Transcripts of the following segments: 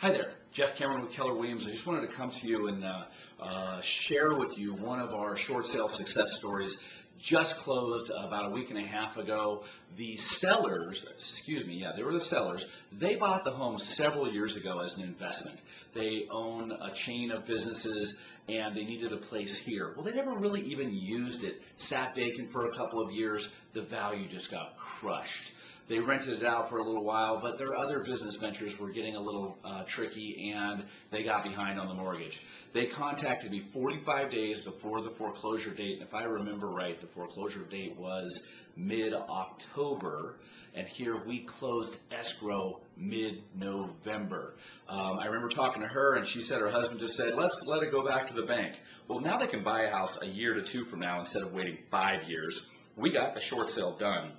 Hi there, Jeff Cameron with Keller Williams. I just wanted to come to you and uh, uh, share with you one of our short sale success stories. Just closed about a week and a half ago. The sellers, excuse me, yeah, they were the sellers. They bought the home several years ago as an investment. They own a chain of businesses and they needed a place here. Well, they never really even used it. Sat vacant for a couple of years. The value just got crushed. They rented it out for a little while, but their other business ventures were getting a little uh, tricky and they got behind on the mortgage. They contacted me 45 days before the foreclosure date, and if I remember right, the foreclosure date was mid-October, and here we closed escrow mid-November. Um, I remember talking to her, and she said her husband just said, let's let it go back to the bank. Well, now they can buy a house a year to two from now instead of waiting five years. We got the short sale done.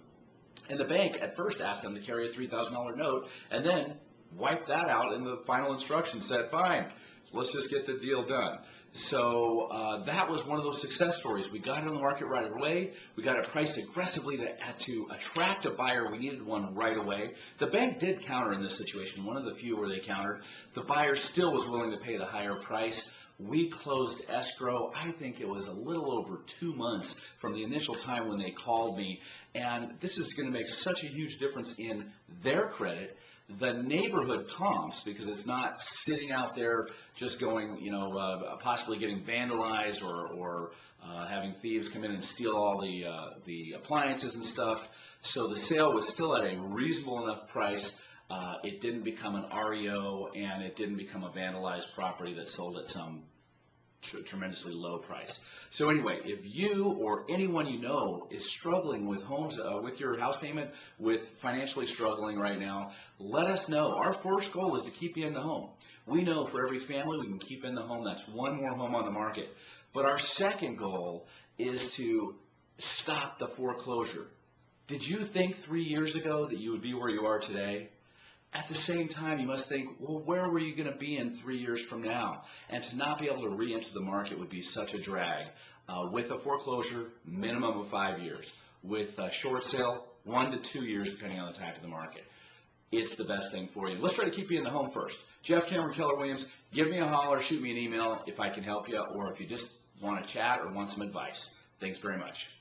And the bank at first asked them to carry a $3,000 note and then wiped that out in the final instructions said, fine, let's just get the deal done. So uh, that was one of those success stories. We got it on the market right away. We got it priced aggressively to, to attract a buyer. We needed one right away. The bank did counter in this situation, one of the few where they countered. The buyer still was willing to pay the higher price. We closed escrow, I think it was a little over two months from the initial time when they called me. And this is going to make such a huge difference in their credit the neighborhood comps because it's not sitting out there just going, you know, uh, possibly getting vandalized or, or uh, having thieves come in and steal all the uh, the appliances and stuff. So the sale was still at a reasonable enough price. Uh, it didn't become an REO and it didn't become a vandalized property that sold at some tremendously low price. So anyway, if you or anyone you know is struggling with homes, uh, with your house payment, with financially struggling right now, let us know. Our first goal is to keep you in the home. We know for every family we can keep in the home, that's one more home on the market. But our second goal is to stop the foreclosure. Did you think three years ago that you would be where you are today? At the same time, you must think, well, where were you going to be in three years from now? And to not be able to re-enter the market would be such a drag. Uh, with a foreclosure, minimum of five years. With a short sale, one to two years, depending on the type of the market. It's the best thing for you. Let's try to keep you in the home first. Jeff Cameron, Keller Williams, give me a holler, shoot me an email if I can help you, or if you just want to chat or want some advice. Thanks very much.